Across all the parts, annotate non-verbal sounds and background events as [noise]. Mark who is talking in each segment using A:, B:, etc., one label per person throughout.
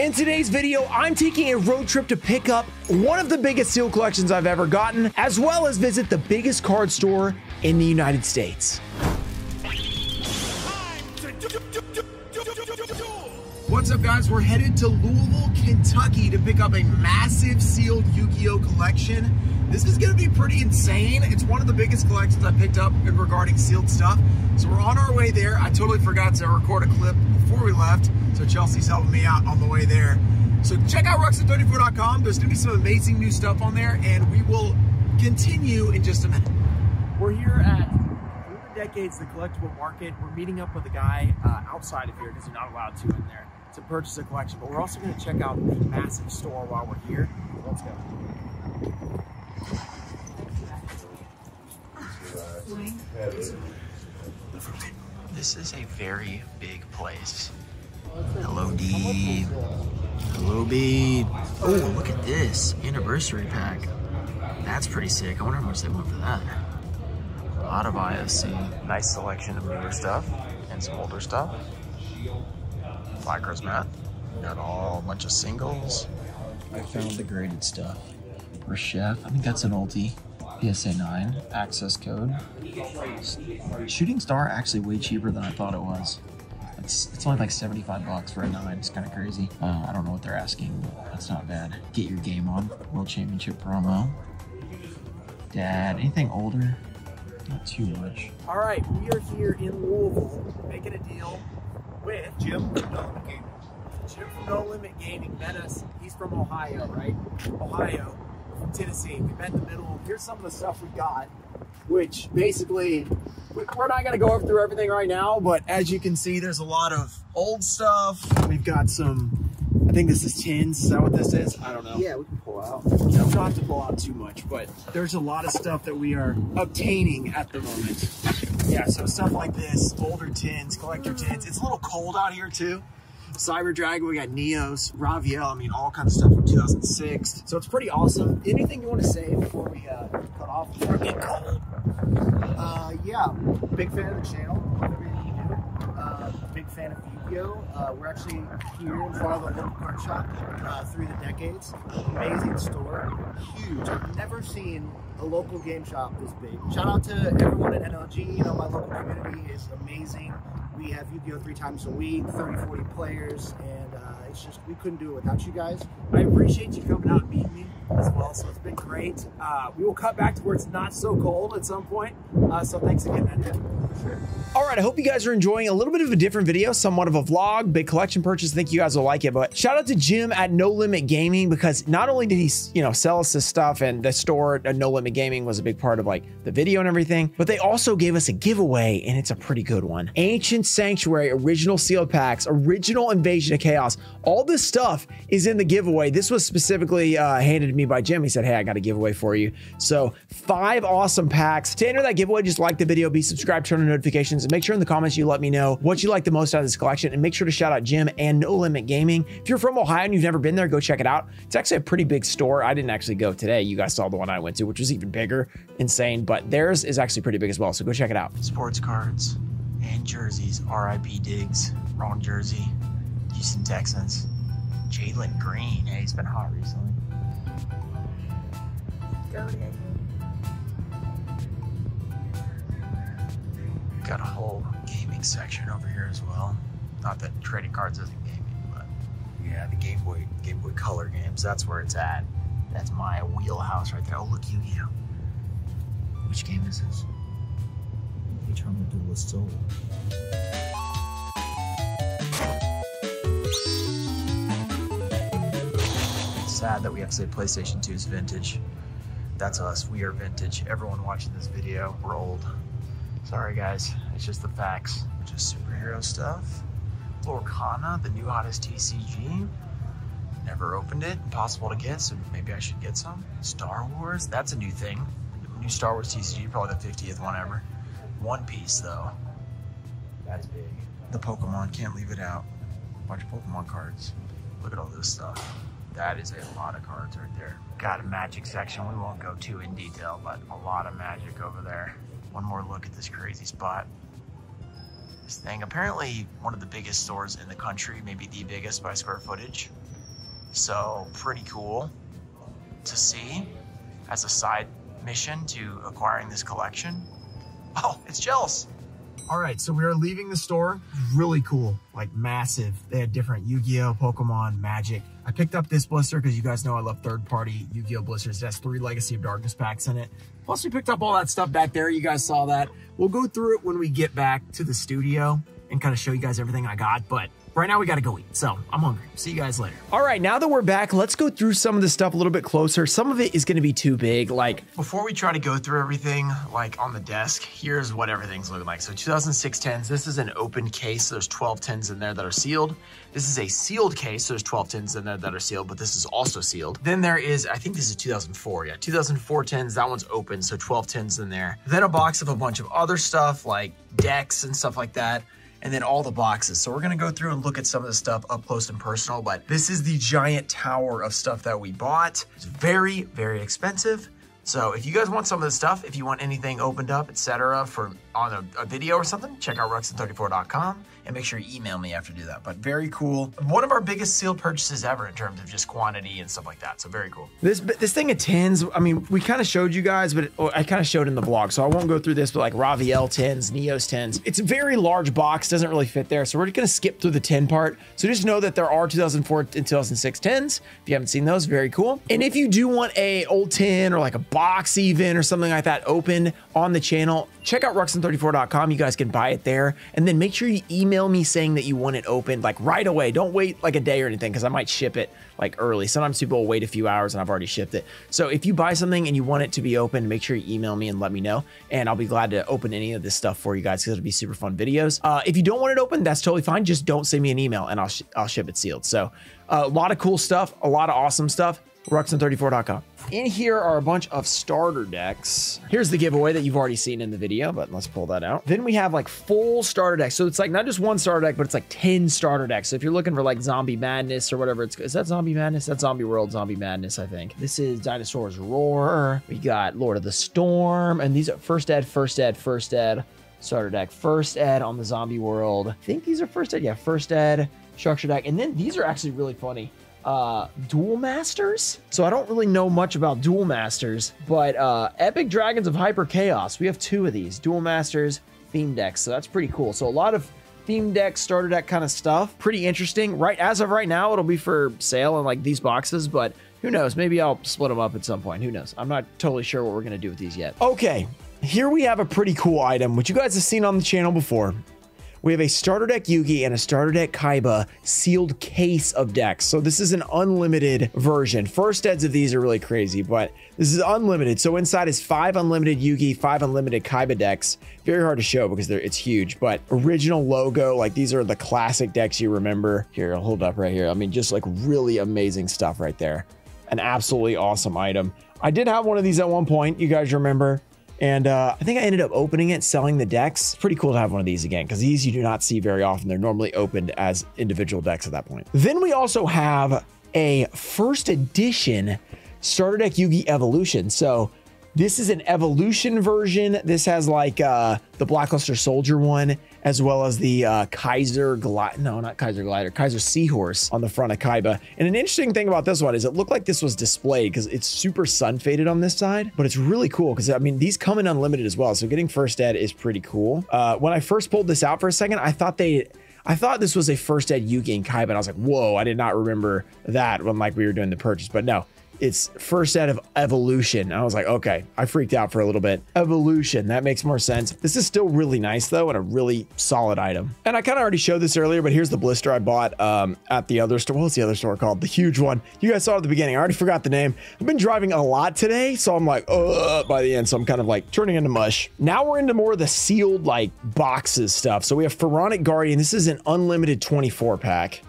A: In today's video, I'm taking a road trip to pick up one of the biggest seal collections I've ever gotten, as well as visit the biggest card store in the United States. What's up, guys? We're headed to Louisville, Kentucky to pick up a massive sealed Yu-Gi-Oh collection. This is to be pretty insane. It's one of the biggest collections I picked up regarding sealed stuff. So we're on our way there. I totally forgot to record a clip before we left. So Chelsea's helping me out on the way there. So check out ruxin34.com. There's going to be some amazing new stuff on there and we will continue in just a minute. We're here at Through the Decades, the collectible market. We're meeting up with a guy uh, outside of here because you're not allowed to in there to purchase a collection. But we're also going to check out the massive store while we're here. Let's go.
B: This is a very big place. Hello, D. Hello, B. Oh, look at this anniversary pack. That's pretty sick. I wonder how much they want for that. A lot of IFC. Nice selection of newer stuff and some older stuff. Micros math. Got all a bunch of singles. I found the graded stuff. For Chef, I think that's an ulti. PSA 9, access code. Shooting Star actually way cheaper than I thought it was. It's, it's only like 75 bucks for a 9. It's kind of crazy. Uh, I don't know what they're asking, but that's not bad. Get your game on. World Championship promo. Dad, anything older? Not too much.
A: All right, we are here in Louisville making a deal with Jim. Jim from No Limit Gaming met us. He's from Ohio, right? Ohio, from Tennessee. We met in the middle. Here's some of the stuff we got, which basically, we- we're not going to go through everything right now, but as you can see, there's a lot of old stuff. We've got some, I think this is tins. Is that what this is? I don't know.
C: Yeah, we can pull out.
A: We don't have to pull out too much, but there's a lot of stuff that we are obtaining at the moment. Yeah, so stuff like this, older tins, collector tins. It's a little cold out here too. Cyber Dragon, we got Neos, Raviel, I mean, all kinds of stuff from 2006. So it's pretty awesome. Anything you want to say before we uh, cut off? Before we get cold.
C: Uh, yeah, big fan of the channel. Everything you do. Uh, big fan of Yu-Gi-Oh. Uh, we're actually here in front of a local card shop uh, through the decades. Amazing store, huge. I've never seen a local game shop this big. Shout out to everyone at NLG. You know, my local community is amazing. We have Yu-Gi-Oh three times a week, 30, 40 players, and uh, it's just we couldn't do it without you guys.
A: I appreciate you coming out and meeting me as well, so it's been great. Uh, we will cut back to where it's not so cold at some point. Uh, so thanks again, man. All right, I hope you guys are enjoying a little bit of a different video, somewhat of a vlog, big collection purchase. I think you guys will like it. But shout out to Jim at No Limit Gaming because not only did he, you know, sell us this stuff and the store at No Limit Gaming was a big part of like the video and everything, but they also gave us a giveaway and it's a pretty good one. Ancient Sanctuary, original sealed packs, original Invasion of Chaos. All this stuff is in the giveaway. This was specifically uh, handed to me by Jim. He said, Hey, I got a giveaway for you. So five awesome packs. To enter that giveaway, just like the video, be subscribed, turn on notifications, and make sure in the comments you let me know what you like the most out of this collection. And make sure to shout out Jim and No Limit Gaming. If you're from Ohio and you've never been there, go check it out. It's actually a pretty big store. I didn't actually go today. You guys saw the one I went to, which was even bigger, insane, but theirs is actually pretty big as well. So go check it out.
B: Sports cards and jerseys. RIP Diggs, wrong jersey. Houston Texans. Jalen Green. Hey, he's been hot recently. Got a whole gaming section over here as well. Not that trading cards isn't gaming, but yeah, the Game Boy Game Boy Color games. That's where it's at. That's my wheelhouse right there. Oh, look, Yu-Gi-Oh. Which game is this? Eternal Duelist Soul. It's sad that we have to say PlayStation 2 is vintage. That's us. We are vintage. Everyone watching this video, we're old. Sorry, guys. It's just the facts. Just superhero stuff. Lorcana, the new hottest TCG. Never opened it. Impossible to get, so maybe I should get some. Star Wars, that's a new thing. New Star Wars TCG, probably the 50th one ever. One Piece, though. That's big. The Pokemon, can't leave it out. Bunch of Pokemon cards. Look at all this stuff. That is a lot of cards right there. Got a magic section. We won't go too in detail, but a lot of magic over there. One more look at this crazy spot. This thing, apparently one of the biggest stores in the country, maybe the biggest by square footage. So pretty cool to see as a side mission to acquiring this collection. Oh, it's Jealous.
A: All right, so we are leaving the store. Really cool, like massive. They had different Yu-Gi-Oh, Pokemon, Magic. I picked up this blister because you guys know I love third-party Yu-Gi-Oh blisters. It has three Legacy of Darkness packs in it. Plus, we picked up all that stuff back there. You guys saw that. We'll go through it when we get back to the studio and kind of show you guys everything I got. But right now we got to go eat. So I'm hungry. See you guys later. All right, now that we're back, let's go through some of the stuff a little bit closer. Some of it is going to be too big. Like
B: before we try to go through everything like on the desk, here's what everything's looking like. So 2006 tins, this is an open case. So there's 12 tins in there that are sealed. This is a sealed case. So there's 12 tins in there that are sealed, but this is also sealed. Then there is, I think this is 2004. Yeah, 2004 tins. That one's open. So 12 tins in there. Then a box of a bunch of other stuff like decks and stuff like that and then all the boxes. So we're gonna go through and look at some of the stuff up close and personal, but this is the giant tower of stuff that we bought. It's very, very expensive. So if you guys want some of the stuff, if you want anything opened up, etc., for on a, a, video or something, check out ruxin34.com and make sure you email me after you do that. But very cool. One of our biggest seal purchases ever in terms of just quantity and stuff like that. So very cool.
A: This this thing of tins, I mean, we kind of showed you guys, but it, oh, I kind of showed in the vlog, so I won't go through this, but like Raviel tins, Neos tins. It's a very large box, doesn't really fit there. So we're just gonna skip through the tin part. So just know that there are 2004 and 2006 tins. If you haven't seen those, very cool. And if you do want a old tin or like a box even or something like that open on the channel, check out ruxin34.com. You guys can buy it there. And then make sure you email me saying that you want it opened like right away. Don't wait like a day or anything because I might ship it like early. Sometimes people will wait a few hours and I've already shipped it. So if you buy something and you want it to be open, make sure you email me and let me know. And I'll be glad to open any of this stuff for you guys because it'll be super fun videos. Uh, if you don't want it open, that's totally fine. Just don't send me an email and I'll, sh I'll ship it sealed. So uh, a lot of cool stuff, a lot of awesome stuff ruxin34.com. In here are a bunch of starter decks. Here's the giveaway that you've already seen in the video, but let's pull that out. Then we have like full starter decks. So it's like not just one starter deck, but it's like 10 starter decks. So if you're looking for like Zombie Madness or whatever, it's is that Zombie Madness? That's Zombie World Zombie Madness, I think. This is Dinosaurs Roar. We got Lord of the Storm, and these are First Ed, First Ed, First Ed starter deck. First Ed on the Zombie World. I think these are First Ed. Yeah, First Ed structure deck. And then these are actually really funny uh duel masters? So i don't really know much about duel masters but uh epic dragons of hyper chaos. We have two of these duel masters theme decks. So that's pretty cool. So a lot of theme deck starter deck kind of stuff. Pretty interesting. Right as of right now it'll be for sale in like these boxes but who knows? Maybe i'll split them up at some point. Who knows? I'm not totally sure what we're gonna do with these yet. Okay here we have a pretty cool item which you guys have seen on the channel before we have a starter deck Yugi and a starter deck Kaiba sealed case of decks. So this is an unlimited version. First heads of these are really crazy, but this is unlimited. So inside is five unlimited Yugi, five unlimited Kaiba decks. Very hard to show because it's huge, but original logo, like these are the classic decks you remember. Here, I'll hold up right here. I mean, just like really amazing stuff right there. An absolutely awesome item. I did have one of these at one point. You guys remember? And uh, I think I ended up opening it, selling the decks. Pretty cool to have one of these again, because these you do not see very often. They're normally opened as individual decks at that point. Then we also have a first edition Starter Deck Yugi Evolution. So this is an evolution version. This has like uh, the Blackluster Soldier one, as well as the uh, Kaiser Glider. No, not Kaiser Glider. Kaiser Seahorse on the front of Kaiba. And an interesting thing about this one is it looked like this was displayed because it's super sun faded on this side, but it's really cool because I mean these come in unlimited as well. So getting first ed is pretty cool. Uh, when I first pulled this out for a second, I thought they I thought this was a first ed Yugi and Kaiba, and I was like, whoa, I did not remember that when like we were doing the purchase. But no, it's first set of evolution. I was like, okay, I freaked out for a little bit. Evolution, that makes more sense. This is still really nice though, and a really solid item. And I kind of already showed this earlier, but here's the blister I bought um, at the other store. What's the other store called? The huge one. You guys saw it at the beginning. I already forgot the name. I've been driving a lot today, so I'm like, by the end, so I'm kind of like turning into mush. Now we're into more of the sealed like boxes stuff. So we have Pharaonic Guardian. This is an unlimited 24 pack.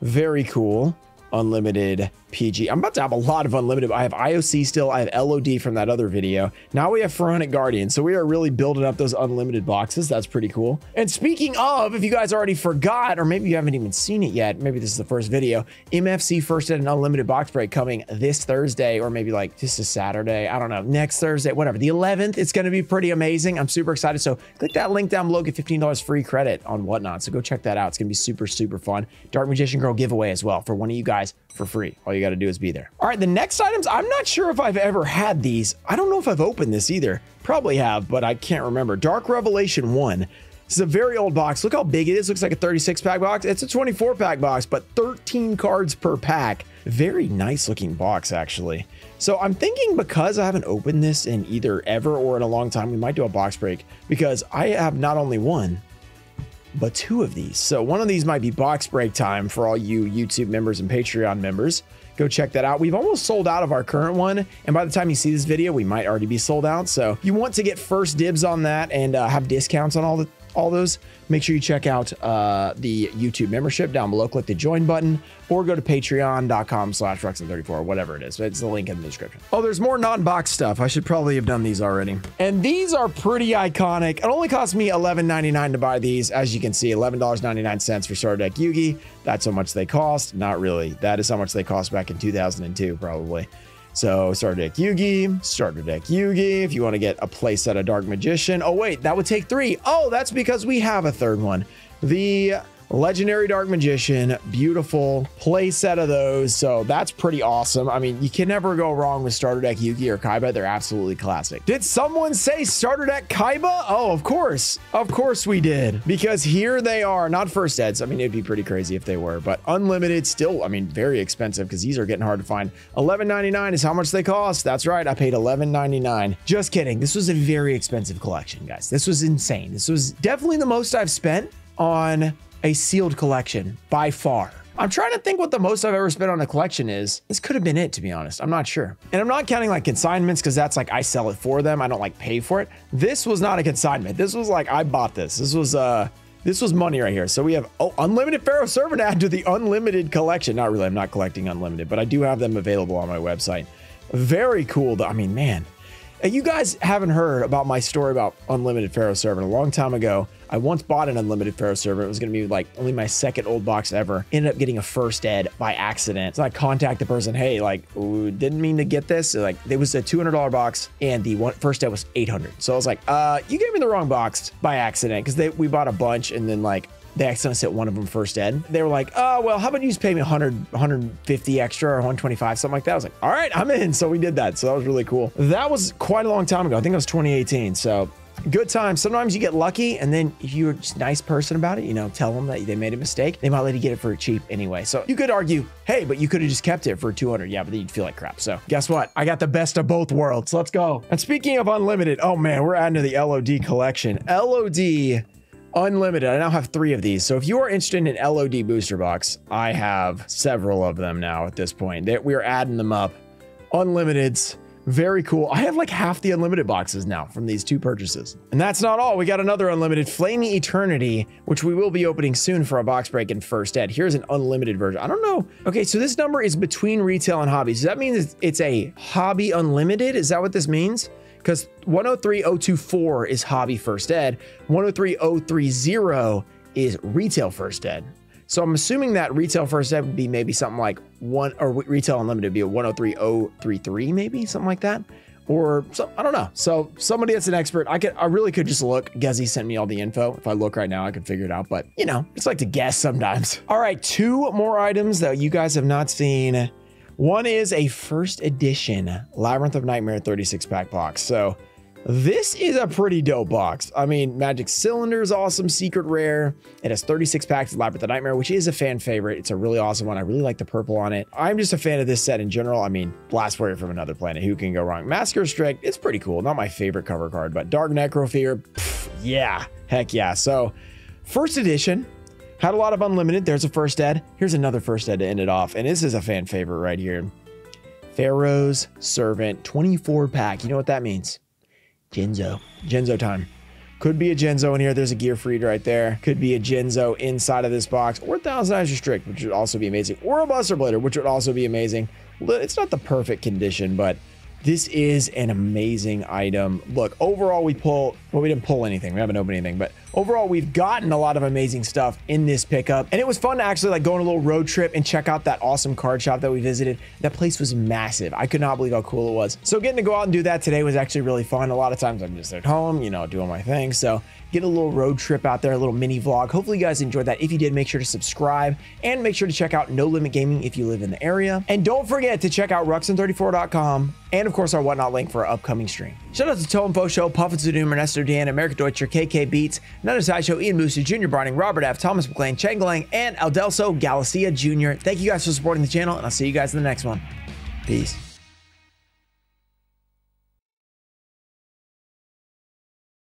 A: Very cool. Unlimited PG. I'm about to have a lot of unlimited. I have IOC still. I have LOD from that other video. Now we have Pharaonic Guardian. So we are really building up those unlimited boxes. That's pretty cool. And speaking of, if you guys already forgot, or maybe you haven't even seen it yet, maybe this is the first video, MFC first at an unlimited box break coming this Thursday, or maybe like this is Saturday. I don't know. Next Thursday, whatever. The 11th, it's going to be pretty amazing. I'm super excited. So click that link down below, get $15 free credit on whatnot. So go check that out. It's going to be super, super fun. Dark Magician Girl giveaway as well for one of you guys for free. All you got to do is be there. All right, the next items, I'm not sure if I've ever had these. I don't know if I've opened this either. Probably have, but I can't remember. Dark Revelation 1. This is a very old box. Look how big it is. Looks like a 36 pack box. It's a 24 pack box, but 13 cards per pack. Very nice looking box, actually. So I'm thinking because I haven't opened this in either ever or in a long time, we might do a box break because I have not only one, but two of these. So one of these might be box break time for all you YouTube members and Patreon members. Go check that out. We've almost sold out of our current one. And by the time you see this video, we might already be sold out. So you want to get first dibs on that and uh, have discounts on all the all those, make sure you check out uh, the YouTube membership down below. Click the join button or go to patreon.com slash Ruxin34 or whatever it is. It's the link in the description. Oh, there's more non-box stuff. I should probably have done these already. And these are pretty iconic. It only cost me $11.99 to buy these. As you can see, $11.99 for Starter Deck Yugi. That's how much they cost. Not really. That is how much they cost back in 2002, probably. So starter deck Yugi, starter deck Yugi. If you want to get a playset of Dark Magician. Oh, wait, that would take three. Oh, that's because we have a third one. The Legendary Dark Magician, beautiful play set of those. So that's pretty awesome. I mean, you can never go wrong with Starter Deck Yugi or Kaiba. They're absolutely classic. Did someone say Starter Deck Kaiba? Oh, of course. Of course we did. Because here they are, not first eds. I mean, it'd be pretty crazy if they were, but unlimited still, I mean, very expensive because these are getting hard to find. $11.99 is how much they cost. That's right. I paid $11.99. Just kidding. This was a very expensive collection, guys. This was insane. This was definitely the most I've spent on a sealed collection by far. I'm trying to think what the most I've ever spent on a collection is. This could have been it, to be honest. I'm not sure. And I'm not counting like consignments because that's like I sell it for them. I don't like pay for it. This was not a consignment. This was like I bought this. This was uh this was money right here. So we have oh unlimited Pharaoh servant add to the unlimited collection. Not really. I'm not collecting unlimited, but I do have them available on my website. Very cool. Though. I mean, man, you guys haven't heard about my story about unlimited Pharaoh servant a long time ago. I once bought an unlimited Pharaoh servant. It was going to be like only my second old box ever. Ended up getting a first ed by accident. So I contact the person, hey, like, didn't mean to get this. Like, it was a $200 box and the one first ed was 800. So I was like, uh, you gave me the wrong box by accident because we bought a bunch and then like they accidentally sent one of them first ed. They were like, oh, well, how about you just pay me 100, 150 extra or 125, something like that. I was like, all right, I'm in. So we did that. So that was really cool. That was quite a long time ago. I think it was 2018. So good time. Sometimes you get lucky, and then if you're just a nice person about it, you know, tell them that they made a mistake, they might let you get it for cheap anyway. So you could argue, hey, but you could have just kept it for 200. Yeah, but then you'd feel like crap. So guess what? I got the best of both worlds. Let's go. And speaking of unlimited, oh man, we're adding to the LOD collection. LOD unlimited. I now have three of these. So if you are interested in an LOD booster box, I have several of them now at this point. That we are adding them up. Unlimiteds very cool. I have like half the unlimited boxes now from these two purchases. And that's not all. We got another unlimited Flaming Eternity, which we will be opening soon for a box break in first ed. Here's an unlimited version. I don't know. Okay, so this number is between retail and hobby. Does that mean it's a hobby unlimited? Is that what this means? Because 103024 is hobby first ed. 103030 is retail first ed. So I'm assuming that retail first ed would be maybe something like one or retail unlimited would be a 103033, maybe something like that. Or so, I don't know. So somebody that's an expert, I could I really could just look. Gezi sent me all the info. If I look right now, I could figure it out. But you know, it's like to guess sometimes. [laughs] All right, two more items that you guys have not seen. One is a first edition Labyrinth of Nightmare 36 pack box. So this is a pretty dope box. I mean, Magic Cylinder is awesome, secret rare. It has 36 packs of Labyrinth of Nightmare, which is a fan favorite. It's a really awesome one. I really like the purple on it. I'm just a fan of this set in general. I mean, Blast Warrior from Another Planet. Who can go wrong? Massacre Strike, it's pretty cool. Not my favorite cover card, but Dark Necrofear, pff, yeah, heck yeah. So, first edition, had a lot of unlimited. There's a first ed. Here's another first ed to end it off. And this is a fan favorite right here. Pharaoh's Servant 24 pack. You know what that means? Jinzo. Jinzo time. Could be a Jinzo in here. There's a Gearfried right there. Could be a Jinzo inside of this box. Or Thousand Eyes Restrict, which would also be amazing. Or a Buster Blader, which would also be amazing. It's not the perfect condition, but this is an amazing item. Look, overall, we pull Well, we didn't pull anything. We haven't opened anything, but overall, we've gotten a lot of amazing stuff in this pickup. And it was fun to actually like go on a little road trip and check out that awesome card shop that we visited. That place was massive. I could not believe how cool it was. So getting to go out and do that today was actually really fun. A lot of times I'm just at home, you know, doing my thing. So get a little road trip out there, a little mini vlog. Hopefully you guys enjoyed that. If you did, make sure to subscribe and make sure to check out No Limit Gaming if you live in the area. And don't forget to check out Ruxin34.com and of course our whatnot link for our upcoming stream. Shout out to Toe Info Show, Puffin Doom, Ernesto Dan, America Deutscher, KK Beats, Another Side Show, Ian Musa, Junior Browning, Robert F, Thomas McLean, Cheng Lang, and Aldelso Galicia Jr. Thank you guys for supporting the channel, and I'll see you guys in the next one. Peace.